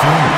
そう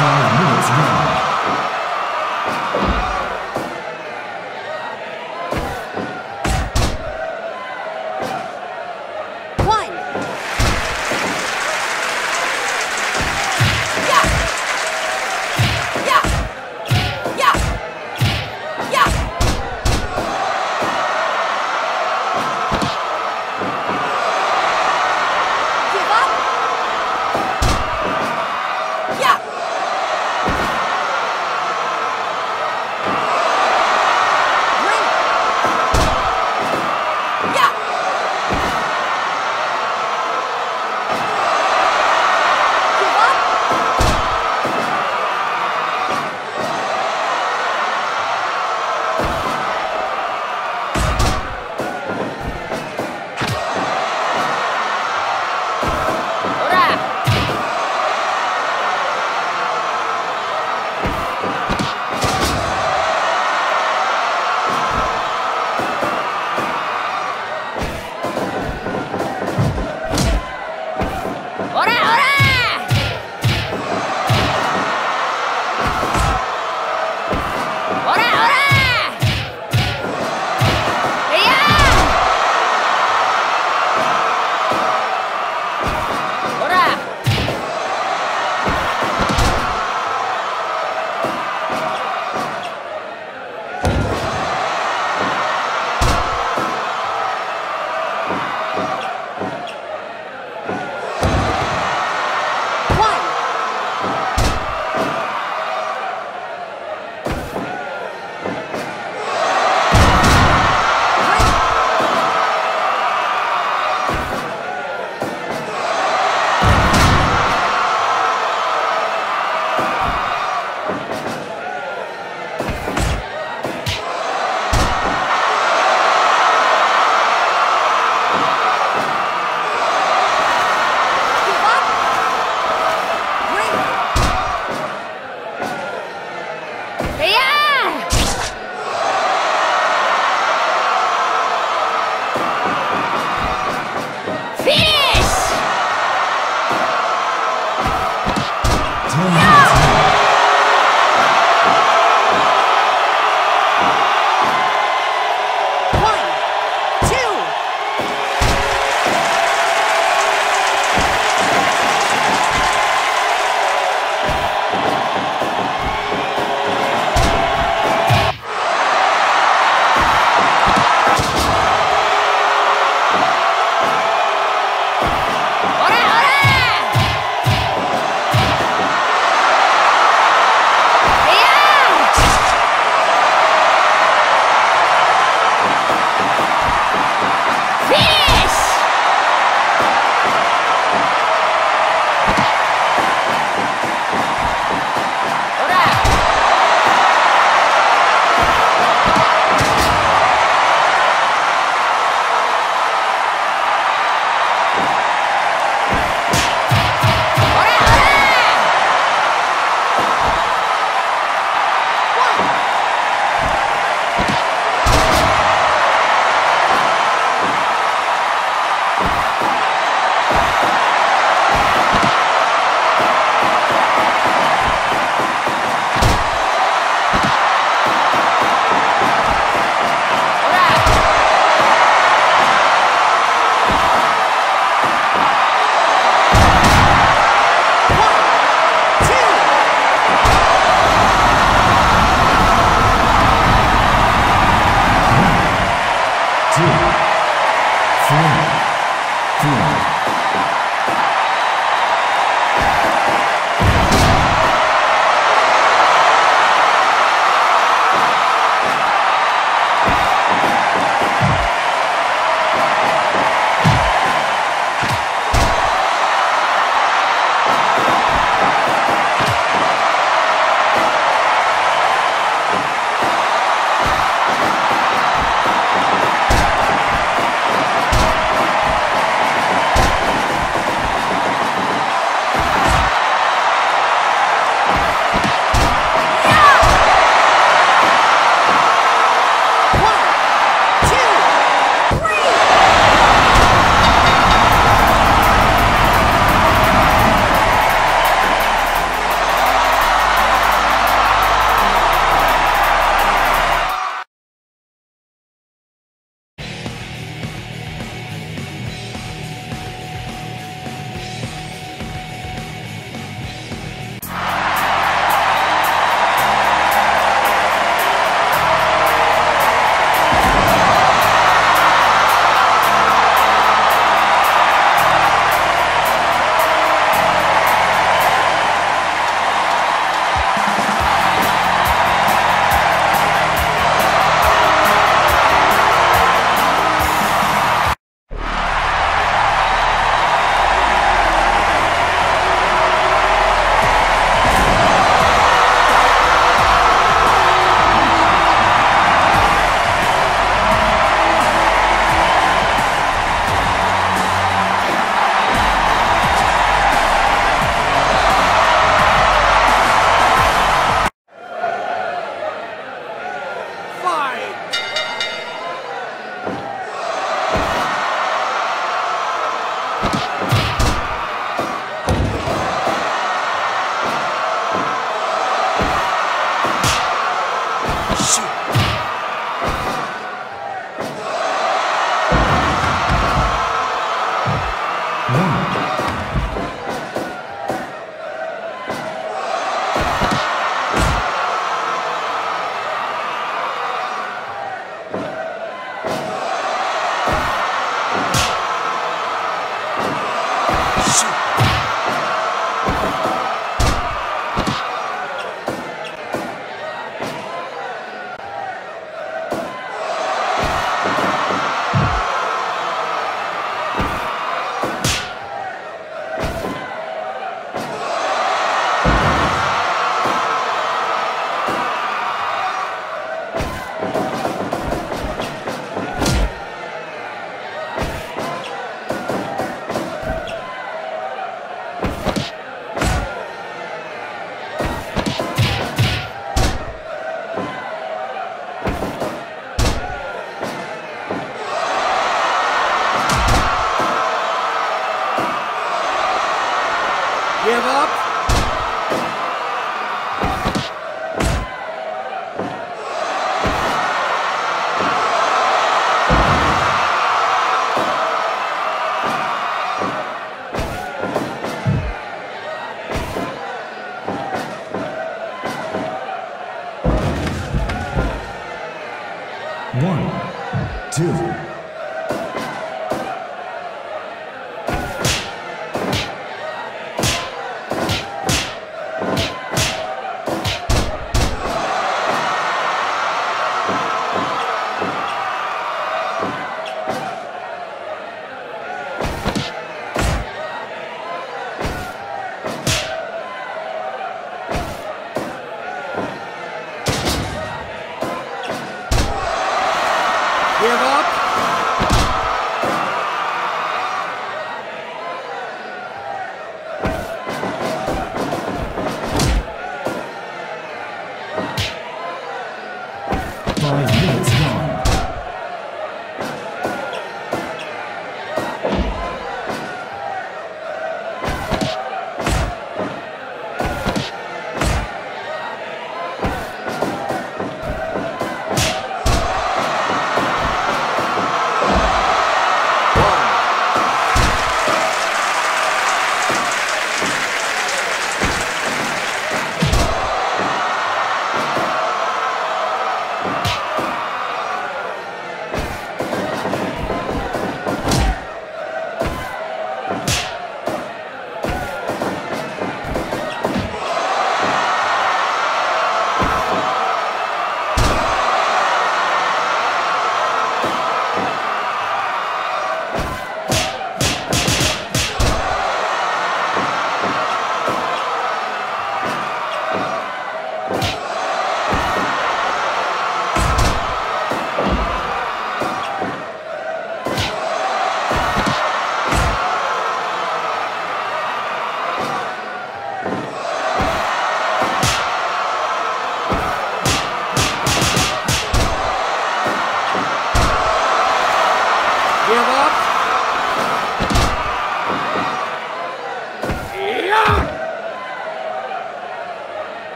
Five minutes gone.